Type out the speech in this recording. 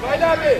Vai abi.